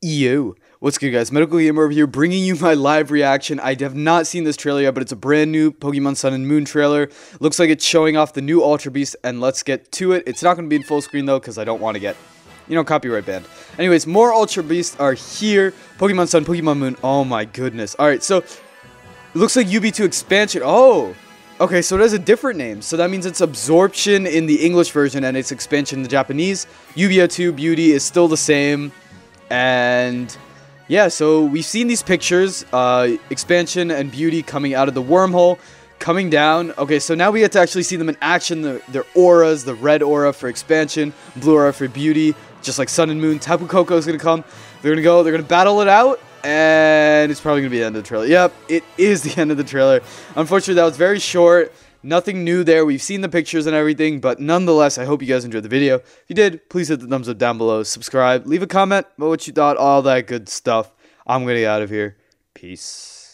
Yo, what's good, guys? Medical Gamer over here, bringing you my live reaction. I have not seen this trailer yet, but it's a brand new Pokemon Sun and Moon trailer. Looks like it's showing off the new Ultra Beast, and let's get to it. It's not going to be in full screen though, because I don't want to get, you know, copyright banned. Anyways, more Ultra Beasts are here. Pokemon Sun, Pokemon Moon. Oh my goodness. All right, so it looks like UB2 expansion. Oh. Okay, so it has a different name. So that means it's absorption in the English version and its expansion in the Japanese. Yubiya 2 Beauty is still the same. And yeah, so we've seen these pictures, uh, expansion and beauty coming out of the wormhole, coming down. Okay, so now we get to actually see them in action. The, their auras, the red aura for expansion, blue aura for beauty, just like Sun and Moon. Tapu Koko is going to come. They're going to go, they're going to battle it out, and it's probably going to be the end of the trailer. Yep, it is the end of the trailer. Unfortunately, that was very short. Nothing new there. We've seen the pictures and everything, but nonetheless, I hope you guys enjoyed the video. If you did, please hit the thumbs up down below, subscribe, leave a comment about what you thought, all that good stuff. I'm going to get out of here. Peace.